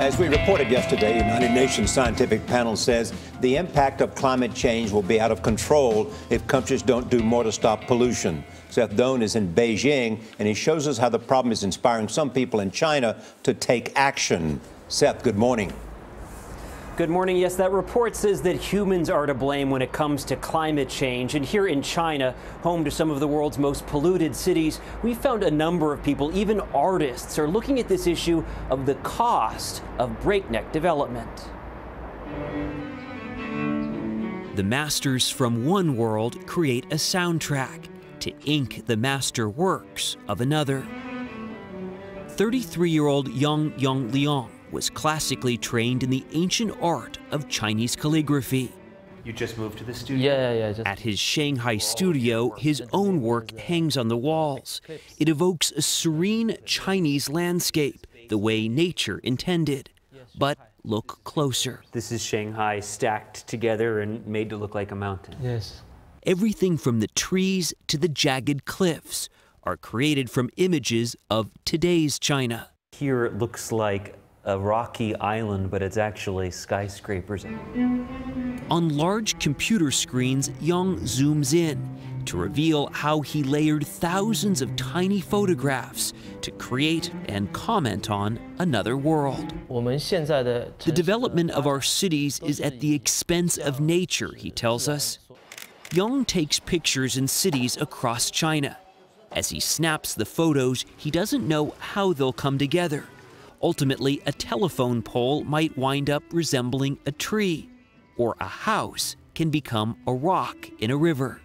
As we reported yesterday, United Nations scientific panel says the impact of climate change will be out of control if countries don't do more to stop pollution. Seth Doane is in Beijing, and he shows us how the problem is inspiring some people in China to take action. Seth, good morning. Good morning. Yes, that report says that humans are to blame when it comes to climate change. And here in China, home to some of the world's most polluted cities, we found a number of people, even artists, are looking at this issue of the cost of breakneck development. The masters from one world create a soundtrack to ink the master works of another. 33 year old Yang Yongliang was classically trained in the ancient art of Chinese calligraphy. You just moved to the studio? Yeah, yeah, yeah. At his Shanghai oh, studio, his own work hangs on the walls. It evokes a serene Chinese landscape, the way nature intended. But look closer. This is Shanghai stacked together and made to look like a mountain. Yes. Everything from the trees to the jagged cliffs are created from images of today's China. Here it looks like a rocky island, but it's actually skyscrapers. On large computer screens, Yang zooms in to reveal how he layered thousands of tiny photographs to create and comment on another world. The development of our cities is at the expense of nature, he tells us. Yang takes pictures in cities across China. As he snaps the photos, he doesn't know how they'll come together. Ultimately, a telephone pole might wind up resembling a tree, or a house can become a rock in a river.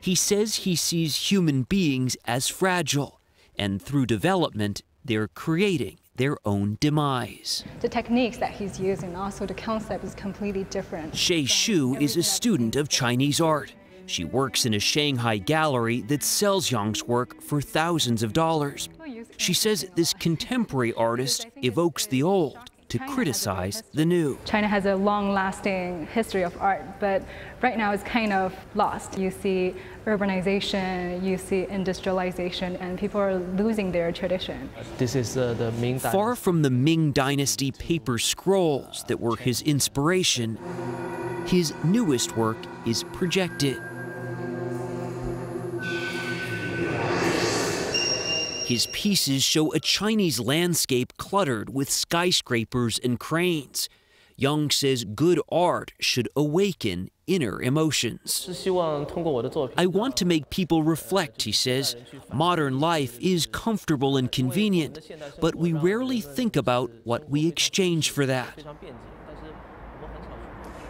He says he sees human beings as fragile, and through development, they're creating their own demise. The techniques that he's using, also the concept is completely different. Shay Shu is a student of Chinese art. She works in a Shanghai gallery that sells Yang's work for thousands of dollars. She says this contemporary artist evokes the old to criticize the new. China has a long-lasting history of art, but right now it's kind of lost. You see urbanization, you see industrialization, and people are losing their tradition. This is uh, the Ming Dynasty. Far from the Ming Dynasty paper scrolls that were his inspiration, his newest work is projected. His pieces show a Chinese landscape cluttered with skyscrapers and cranes. Yang says good art should awaken inner emotions. I want to make people reflect, he says. Modern life is comfortable and convenient, but we rarely think about what we exchange for that.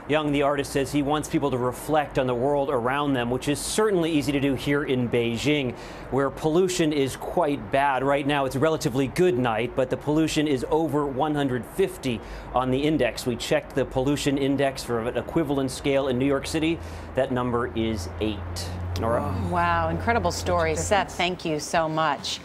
Yang, the artist, says he wants people to reflect on the world around them, which is certainly easy to do here in Beijing, where pollution is quite bad. Right now, it's a relatively good night, but the pollution is over 150 on the index. We checked the pollution index for an equivalent scale in New York City. That number is eight. Nora? Wow, incredible story. Seth, thank you so much.